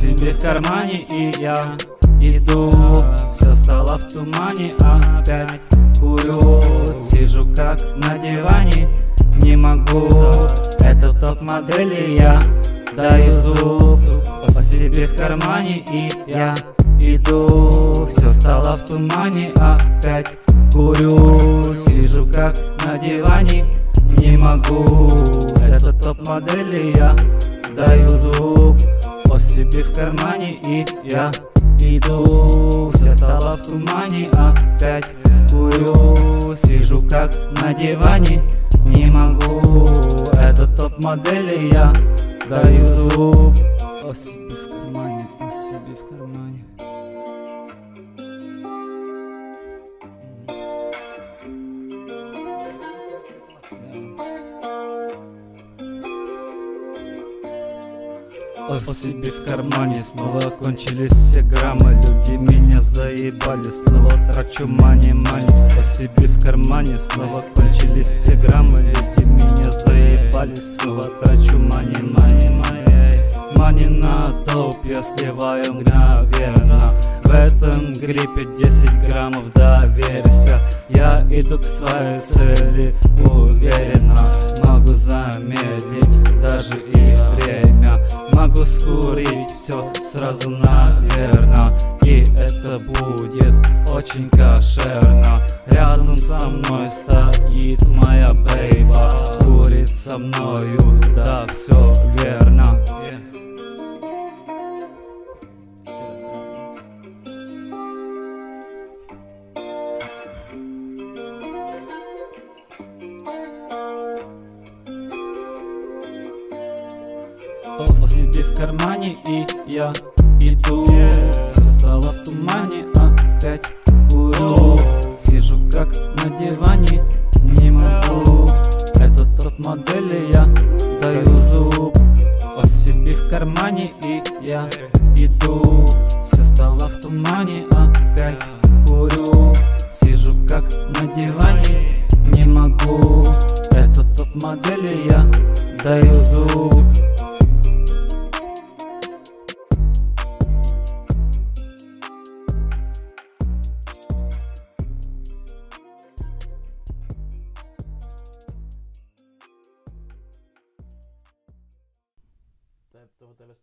себе в кармане и я иду. Все стало в тумане, опять курю. Сижу как на диване, не могу. Это топ модели, я даю зуб У себе в кармане и я иду. Все стало в тумане, опять курю Сижу как на диване, не могу. Это топ модели, я даю зуб О себе в кармане и я иду. Все стало в тумане, опять курю Сижу как на диване, не могу. Это топ модели, я даю зуб в о себе в кармане. О себе в кармане Снова кончились все граммы Люди меня заебали Снова трачу мани мани О себе в кармане Снова кончились все граммы Люди меня заебали Снова трачу топ я сливаю мгновенно. В этом гриппе 10 граммов доверься. Я иду к своей цели уверенно. Могу замедлить даже и время. Могу скурить все сразу наверно. И это будет очень кошерно. Рядом со мной стоит О себе в кармане и я иду. Все стало в тумане, опять курю. Сижу как на диване, не могу. Это тот модели, я даю зуб. О себе в кармане и я иду. Все стало в тумане, опять курю. Сижу как на диване, не могу. Это топ-модели я даю зуб tev, tev, tev es